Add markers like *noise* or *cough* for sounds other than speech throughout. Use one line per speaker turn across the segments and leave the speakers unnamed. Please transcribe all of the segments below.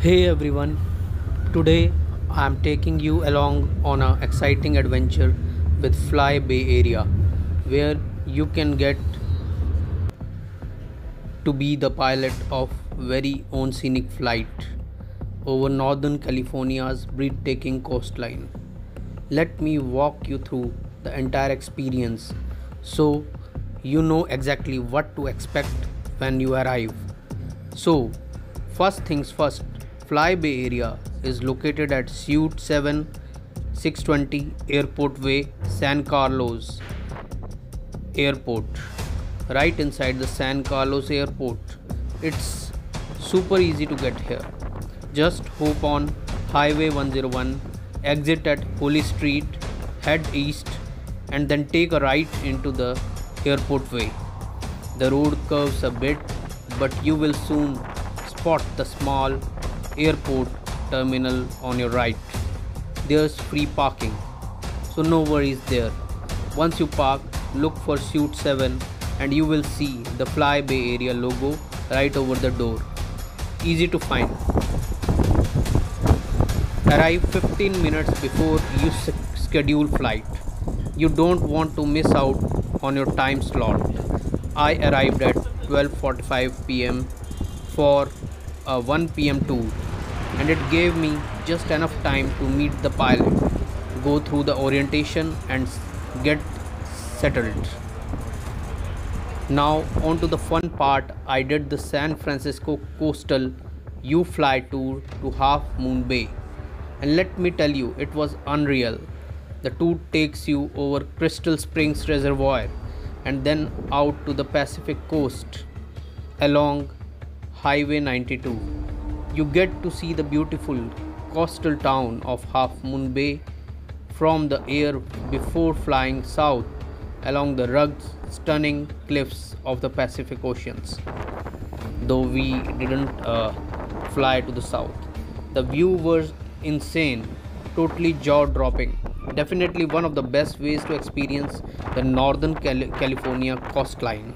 Hey everyone, today I am taking you along on an exciting adventure with Fly Bay Area where you can get to be the pilot of very own scenic flight over northern California's breathtaking coastline. Let me walk you through the entire experience so you know exactly what to expect when you arrive. So, first things first, Fly Bay area is located at Suite 7 620 Airport Way, San Carlos Airport, right inside the San Carlos Airport. It's super easy to get here. Just hop on Highway 101, exit at Holly Street, head east, and then take a right into the airport way. The road curves a bit, but you will soon spot the small airport terminal on your right. There's free parking, so no worries there. Once you park, look for Suite 7 and you will see the Fly Bay Area logo right over the door. Easy to find. Arrive 15 minutes before you schedule flight. You don't want to miss out on your time slot. I arrived at 12:45 p.m. for a 1 p.m. tour and it gave me just enough time to meet the pilot, go through the orientation and get settled. Now on to the fun part. I did the San Francisco Coastal U Fly tour to Half Moon Bay and let me tell you it was unreal. The tour takes you over Crystal Springs Reservoir and then out to the Pacific coast along Highway 92. You get to see the beautiful coastal town of Half Moon Bay from the air before flying south along the rugged, stunning cliffs of the Pacific Oceans. Though we didn't uh, fly to the south, the view was insane, totally jaw dropping. Definitely one of the best ways to experience the Northern Cali- California coastline.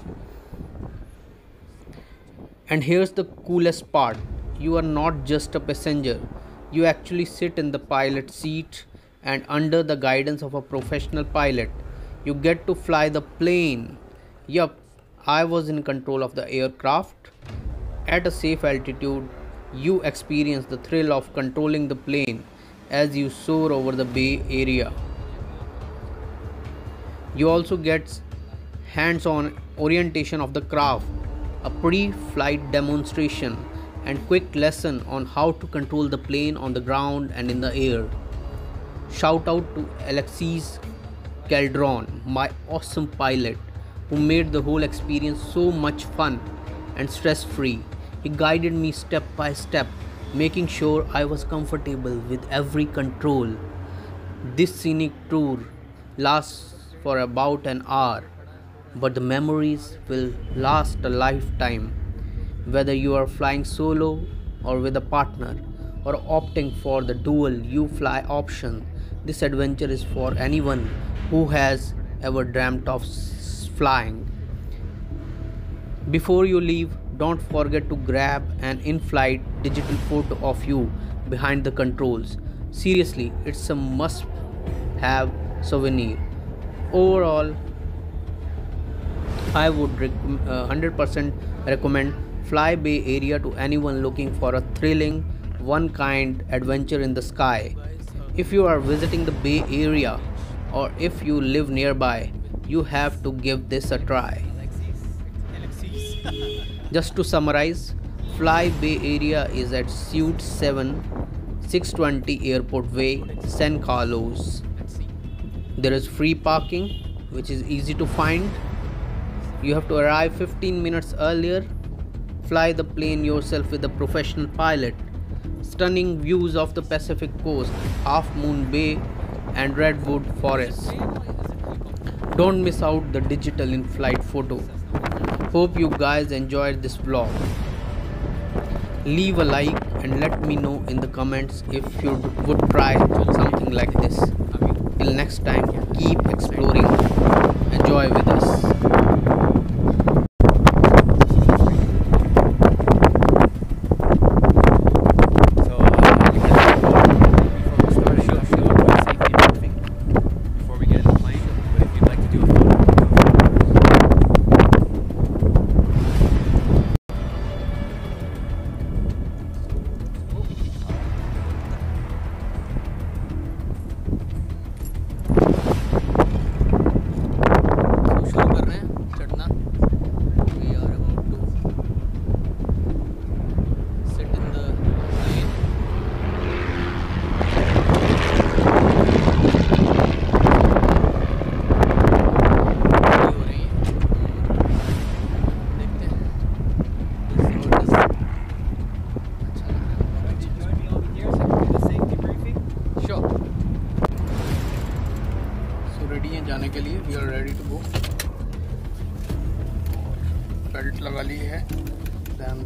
And here's the coolest part you are not just a passenger, you actually sit in the pilot seat and under the guidance of a professional pilot, you get to fly the plane. Yup, I was in control of the aircraft. At a safe altitude, you experience the thrill of controlling the plane as you soar over the bay area. You also get hands on orientation of the craft, a pre flight demonstration, and quick lesson on how to control the plane on the ground and in the air. Shout out to Alexis Calderon, my awesome pilot, who made the whole experience so much fun and stress free. He guided me step by step, making sure I was comfortable with every control. This scenic tour lasts for about an hour, but the memories will last a lifetime. Whether you are flying solo or with a partner, or opting for the dual U-Fly option, this adventure is for anyone who has ever dreamt of flying. Before you leave, don't forget to grab an in flight digital photo of you behind the controls. Seriously, it's a must have souvenir. Overall, I would rec- uh, 100% recommend Fly Bay Area to anyone looking for a thrilling, one kind adventure in the sky. If you are visiting the Bay Area or if you live nearby, you have to give this a try. *laughs* Just to summarize, Fly Bay Area is at Suite 7, 620 Airport Way, San Carlos. There is free parking, which is easy to find. You have to arrive 15 minutes earlier. Fly the plane yourself with a professional pilot. Stunning views of the Pacific coast, Half Moon Bay, and Redwood Forest. Don't miss out the digital in flight photo. Hope you guys enjoyed this vlog. Leave a like and let me know in the comments if you would try something like this. Till next time, keep exploring. Enjoy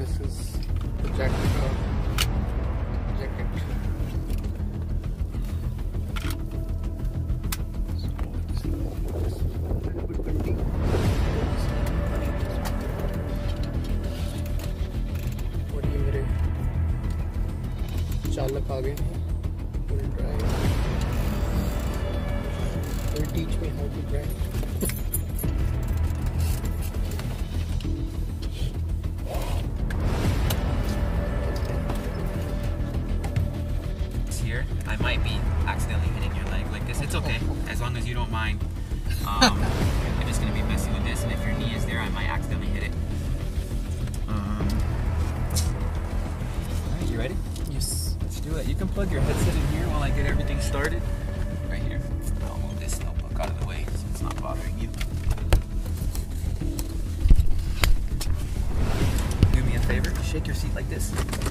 this is the jacket uh, jacket चालक आ गए हैं
this.